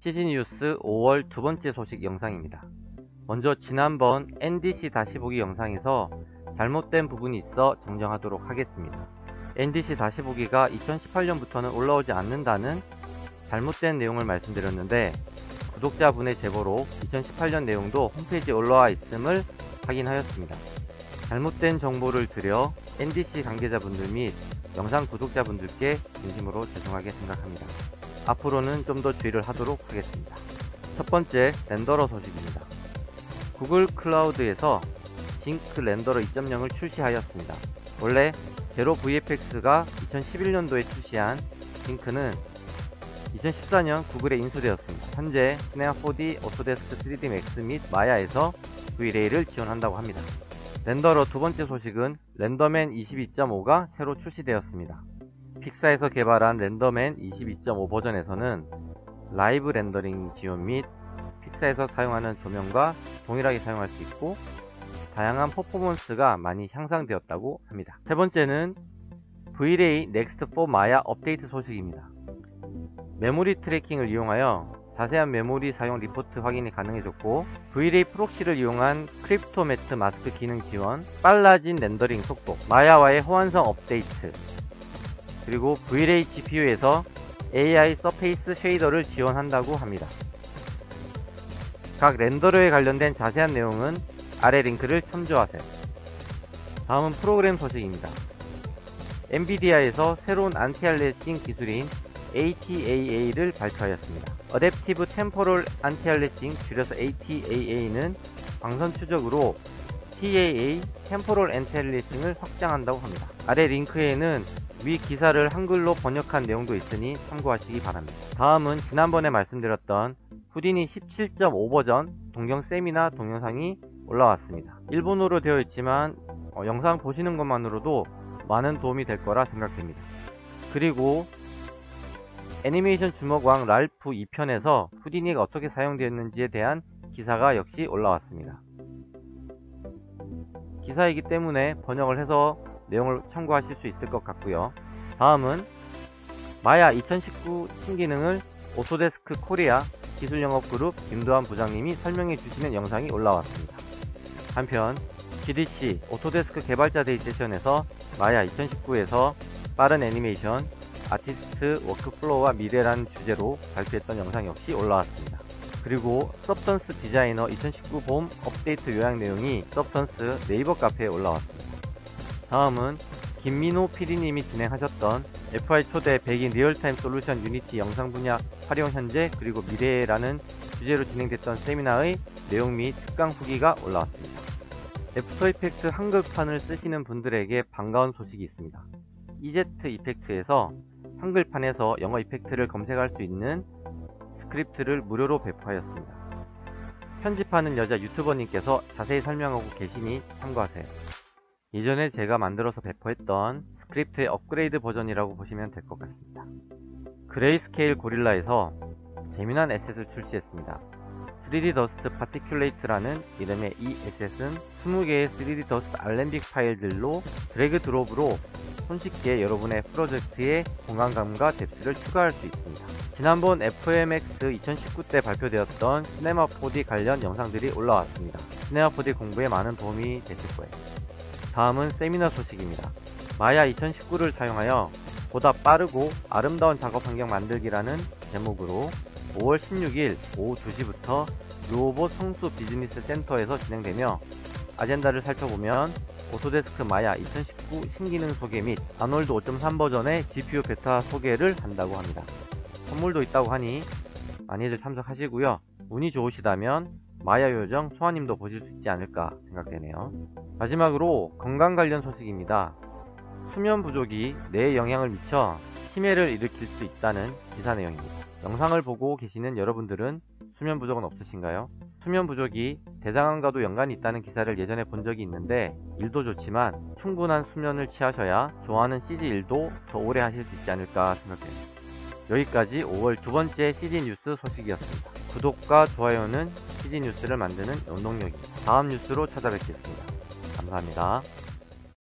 시즌 뉴스 5월 두 번째 소식 영상입니다. 먼저 지난번 NDC 다시 보기 영상에서 잘못된 부분이 있어 정정하도록 하겠습니다. NDC 다시 보기가 2018년부터는 올라오지 않는다는 잘못된 내용을 말씀드렸는데 구독자분의 제보로 2018년 내용도 홈페이지에 올라와 있음을 확인하였습니다. 잘못된 정보를 드려 NDC 관계자분들 및 영상 구독자분들께 진심으로 죄송하게 생각합니다. 앞으로는 좀 더 주의를 하도록 하겠습니다. 첫 번째 renderer 소식입니다. 구글 클라우드에서 Zync Renderer 2.0을 출시하였습니다. 원래 ZERO VFX가 2011년도에 출시한 Zync는 2014년 구글에 인수되었습니다. 현재 Cinema 4D, 오토데스크 3D Max 및 Maya에서 V-Ray를 지원한다고 합니다. renderer 두 번째 소식은 RenderMan 22.5가 새로 출시되었습니다. 픽사에서 개발한 RenderMan 22.5 버전에서는 라이브 렌더링 지원 및 픽사에서 사용하는 조명과 동일하게 사용할 수 있고 다양한 퍼포먼스가 많이 향상되었다고 합니다. 세 번째는 V-Ray Next 4 Maya 업데이트 소식입니다. 메모리 tracking을 이용하여 자세한 메모리 사용 리포트 확인이 가능해졌고 V-Ray proxy를 이용한 Cryptomatte 마스크 기능 지원, 빨라진 렌더링 속도, Maya와의 호환성 업데이트, 그리고 V-Ray GPU에서 AI 서페이스 쉐이더를 지원한다고 합니다. 각 renderer에 관련된 자세한 내용은 아래 링크를 참조하세요. 다음은 프로그램 소식입니다. 엔비디아에서 새로운 anti-aliasing 기술인 ATAA를 발표하였습니다. adaptive temporal anti-aliasing 줄여서 ATAA는 광선 추적으로 TAA temporal anti-aliasing을 확장한다고 합니다. 아래 링크에는 위 기사를 한글로 번역한 내용도 있으니 참고하시기 바랍니다. 다음은 지난번에 말씀드렸던 후디니 17.5 버전 동경 세미나 동영상이 올라왔습니다. 일본어로 되어 있지만 어, 영상 보시는 것만으로도 많은 도움이 될 거라 생각됩니다. 그리고 애니메이션 주먹왕 랄프 2편에서 후디니가 어떻게 사용되었는지에 대한 기사가 역시 올라왔습니다. 기사이기 때문에 번역을 해서 내용을 참고하실 수 있을 것 같고요. 다음은 마야 2019 신기능을 오토데스크 코리아 기술영업그룹 김도환 부장님이 설명해 주시는 영상이 올라왔습니다. 한편 GDC 오토데스크 개발자 데이 세션에서 마야 2019에서 빠른 애니메이션, 아티스트 workflow와 미래라는 주제로 발표했던 영상 역시 올라왔습니다. 그리고 Substance Designer 2019 봄 업데이트 요약 내용이 Substance 네이버 카페에 올라왔습니다. 다음은 김민호 PD님이 진행하셨던 FI 초대 100인 real-time 솔루션 Unity 영상 분야 활용 현재 그리고 미래라는 주제로 진행됐던 세미나의 내용 및 특강 후기가 올라왔습니다. After Effect 한글판을 쓰시는 분들에게 반가운 소식이 있습니다. EZ Effect에서 한글판에서 영어 effect를 검색할 수 있는 스크립트를 무료로 배포하였습니다. 편집하는 여자 유튜버님께서 자세히 설명하고 계시니 참고하세요. 예전에 제가 만들어서 배포했던 스크립트의 업그레이드 버전이라고 보시면 될 것 같습니다. Greyscalegorilla에서 재미난 asset을 출시했습니다. 3D 더스트 파티큘레이트라는 이름의 이 asset은 20개의 3D dust Alembic 파일들로 drag drop으로 손쉽게 여러분의 프로젝트에 공간감과 depth를 추가할 수 있습니다. 지난번 FMX 2019 때 발표되었던 Cinema 4D 관련 영상들이 올라왔습니다. Cinema 4D 공부에 많은 도움이 되실 거예요. 다음은 세미나 소식입니다. 마야 2019를 사용하여 보다 빠르고 아름다운 작업 환경 만들기라는 제목으로 5월 16일 오후 2시부터 로봇 성수 비즈니스 센터에서 진행되며 아젠다를 살펴보면 Autodesk Maya 2019 신기능 소개 및 Arnold 5.3 버전의 GPU 베타 소개를 한다고 합니다. 선물도 있다고 하니 많이들 참석하시고요. 운이 좋으시다면 마야 요정 소아님도 보실 수 있지 않을까 생각되네요. 마지막으로 건강 관련 소식입니다. 수면 부족이 뇌에 영향을 미쳐 치매를 일으킬 수 있다는 기사 내용입니다. 영상을 보고 계시는 여러분들은 수면 부족은 없으신가요? 수면 부족이 대장암과도 연관이 있다는 기사를 예전에 본 적이 있는데 일도 좋지만 충분한 수면을 취하셔야 좋아하는 CG 일도 더 오래 하실 수 있지 않을까 생각됩니다. 여기까지 5월 두 번째 CG 뉴스 소식이었습니다. 구독과 좋아요는 CG 뉴스를 만드는 원동력입니다. 다음 뉴스로 찾아뵙겠습니다. 감사합니다.